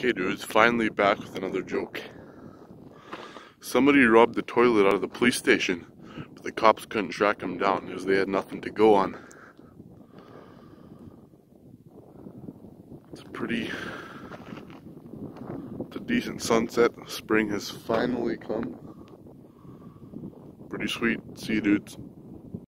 Okay, dudes, finally back with another joke. Somebody robbed the toilet out of the police station, but the cops couldn't track him down because they had nothing to go on. It's a pretty. It's a decent sunset. Spring has finally come. Pretty sweet. See you, dudes.